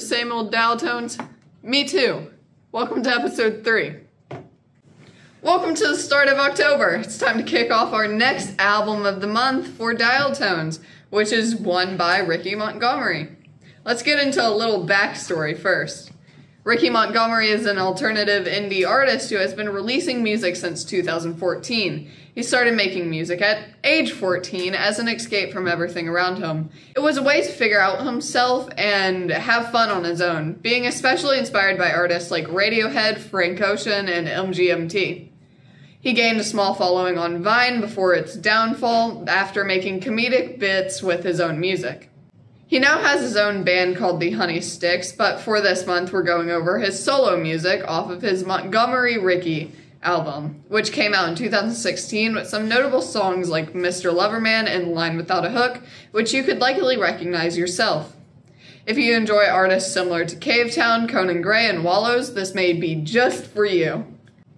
same old dial tones? Me too. Welcome to episode 3. Welcome to the start of October. It's time to kick off our next album of the month for Dial Tones, which is one by Ricky Montgomery. Let's get into a little backstory first. Ricky Montgomery is an alternative indie artist who has been releasing music since 2014. He started making music at age 14 as an escape from everything around him. It was a way to figure out himself and have fun on his own, being especially inspired by artists like Radiohead, Frank Ocean, and MGMT. He gained a small following on Vine before its downfall after making comedic bits with his own music. He now has his own band called the Honeysticks, but for this month we're going over his solo music off of his Montgomery Ricky album, which came out in 2016 with some notable songs like Mr. Loverman and Line Without a Hook, which you could likely recognize yourself. If you enjoy artists similar to Cavetown, Conan Gray, and Wallows, this may be just for you.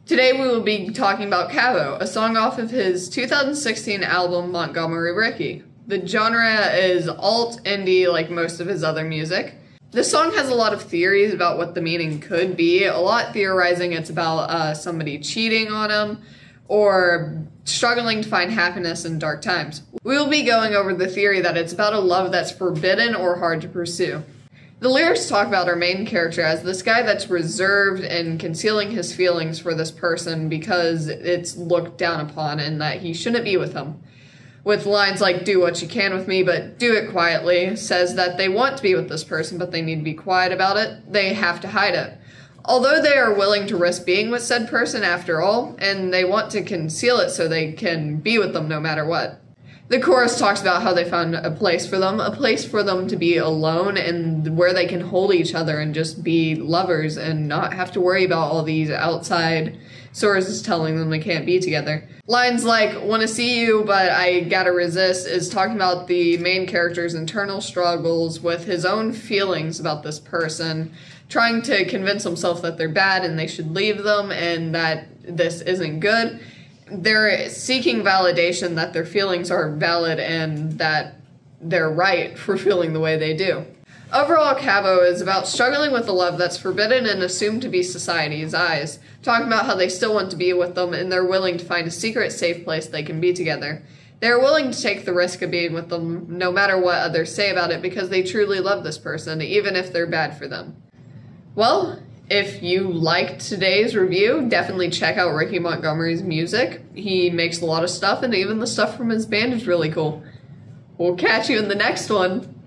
Today we will be talking about Cabo, a song off of his 2016 album Montgomery Ricky. The genre is alt indie like most of his other music. The song has a lot of theories about what the meaning could be, a lot theorizing it's about uh, somebody cheating on him or struggling to find happiness in dark times. We will be going over the theory that it's about a love that's forbidden or hard to pursue. The lyrics talk about our main character as this guy that's reserved and concealing his feelings for this person because it's looked down upon and that he shouldn't be with him with lines like do what you can with me but do it quietly says that they want to be with this person but they need to be quiet about it. They have to hide it. Although they are willing to risk being with said person after all and they want to conceal it so they can be with them no matter what the chorus talks about how they found a place for them, a place for them to be alone and where they can hold each other and just be lovers and not have to worry about all these outside sources telling them they can't be together. Lines like, wanna see you, but I gotta resist, is talking about the main character's internal struggles with his own feelings about this person, trying to convince himself that they're bad and they should leave them and that this isn't good they're seeking validation that their feelings are valid and that they're right for feeling the way they do. Overall, Cabo is about struggling with the love that's forbidden and assumed to be society's eyes, talking about how they still want to be with them and they're willing to find a secret, safe place they can be together. They're willing to take the risk of being with them no matter what others say about it because they truly love this person, even if they're bad for them. Well, if you liked today's review, definitely check out Ricky Montgomery's music. He makes a lot of stuff, and even the stuff from his band is really cool. We'll catch you in the next one.